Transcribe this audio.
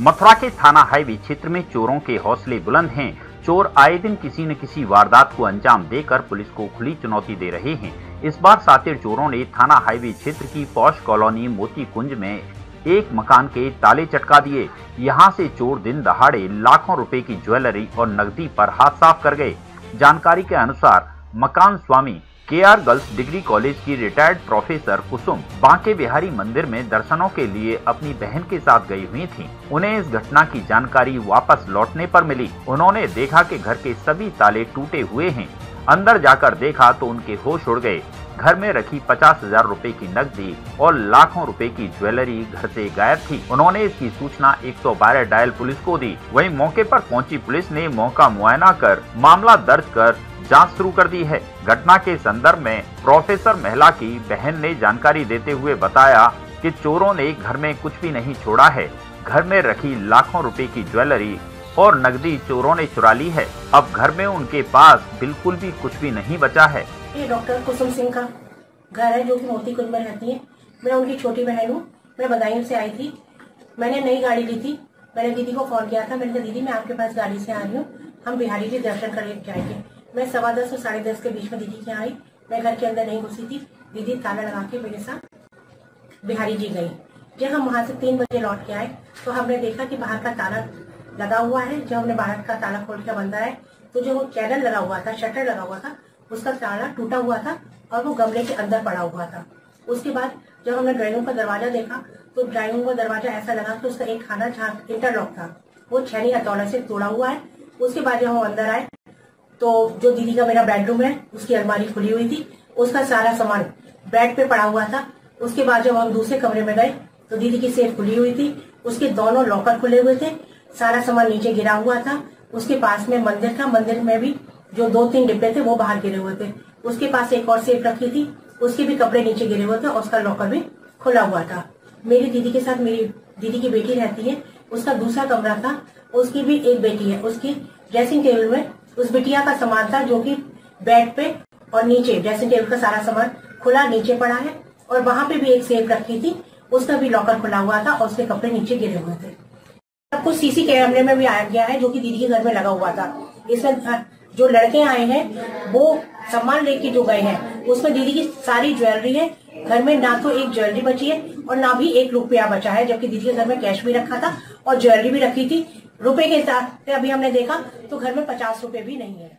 मथुरा के थाना हाईवे क्षेत्र में चोरों के हौसले बुलंद हैं। चोर आए दिन किसी न किसी वारदात को अंजाम देकर पुलिस को खुली चुनौती दे रहे हैं। इस बार सातिर चोरों ने थाना हाईवे क्षेत्र की पौष कॉलोनी मोती कुंज में एक मकान के ताले चटका दिए। यहाँ से चोर दिन दहाड़े लाखों रुपए की ज्वेलरी और नकदी पर हाथ साफ़ कर गए। जानकारी के अनुसार मकान स्वामी K R girls degree college की रिटायर्ड प्रोफेसर कुसुम बांके बिहारी मंदिर में दर्शनों के लिए अपनी बहन के साथ गई हुई थी। उन्हें इस घटना की जानकारी वापस लौटने पर मिली। उन्होंने देखा कि घर के सभी ताले टूटे हुए हैं। अंदर जाकर देखा तो उनके होश उड़ गए। घर में रखी पचास हज़ार रूपए की नकदी और लाखों रुपए की ज्वेलरी घर से गायब थी। उन्होंने इसकी सूचना 112 डायल पुलिस को दी। वहीं मौके पर पहुँची पुलिस ने मौका मुआयना कर मामला दर्ज कर जाँच शुरू कर दी है। घटना के संदर्भ में प्रोफेसर महिला की बहन ने जानकारी देते हुए बताया कि चोरों ने घर में कुछ भी नहीं छोड़ा है। घर में रखी लाखों रुपए की ज्वेलरी और नकदी चोरों ने चुरा ली है। अब घर में उनके पास बिल्कुल भी कुछ भी नहीं बचा है। ये डॉक्टर कुसुम सिंह का घर है, जो कि मोती कुंज में रहती है। मैं उनकी छोटी बहन हूँ। मैं बदायूं से आई थी। मैंने नई गाड़ी ली थी। मैंने दीदी को फ़ोन किया था। मैंने कहा, दीदी, मैं आपके पास गाड़ी से आ रही हूँ। हम बिहारी जी दर्शन कर जाएँगे। मैं सवा दस और साढ़े दस के बीच में दीदी के आई। मैं घर के अंदर नहीं घुसी थी। दीदी ताला लगा के मेरे साथ बिहारी जी गई। जब हम वहाँ से तीन बजे लौट के आए तो हमने देखा कि बाहर का ताला लगा हुआ है जब हमने बाहर का ताला खोल के बंदा है। तो जो वो चैनल लगा हुआ था शटर लगा हुआ था, उसका ताला टूटा हुआ था और वो गमले के अंदर पड़ा हुआ था। उसके बाद जब हमने ड्राइंग रूम का दरवाज़ा देखा तो ड्राइंग रूम का दरवाज़ा ऐसा लगा कि उसका एक खाना जहाँ इंटरलॉक था। वो छेनी हथौड़ा से तोड़ा हुआ है। उसके बाद जब हम अंदर आए तो जो दीदी का मेरा बेडरूम है, उसकी अलमारी खुली हुई थी। उसका सारा सामान बेड पे पड़ा हुआ था। उसके बाद जब हम दूसरे कमरे में गए तो दीदी की सेफ़ खुली हुई थी। उसके दोनों लॉकर खुले हुए थे। सारा सामान नीचे गिरा हुआ था। उसके पास में मंदिर था। मंदिर में भी जो दो तीन डिब्बे थे, वो बाहर गिरे हुए थे। उसके पास एक और सेफ़ रखी थी। उसके भी कपड़े नीचे गिरे हुए थे और उसका लॉकर भी खुला हुआ था। मेरी दीदी के साथ मेरी दीदी की बेटी रहती है। उसका दूसरा कमरा था। उसकी भी एक बेटी है। उसकी ड्रेसिंग टेबल में उस बिटिया का सामान था जो कि बेड पे और नीचे ड्रेसिंग टेबल का सारा सामान खुला नीचे पड़ा है। और वहाँ पे भी एक सेफ़ रखी थी। उसका भी लॉकर खुला हुआ था और उसके कपड़े नीचे गिरे हुए थे। कुछ सीसी कैमरे में भी आया गया है, जो कि दीदी के घर में लगा हुआ था। इसमें जो लड़के आए हैं, वो सामान लेके जो गए हैं, उसमें दीदी की सारी ज्वेलरी है। घर में ना तो एक ज्वेलरी बची है और ना भी एक रुपया बचा है, जबकि दीदी के घर में कैश भी रखा था और ज्वेलरी भी रखी थी। रुपए के हिसाब से अभी हमने देखा तो घर में पचास रुपए भी नहीं है।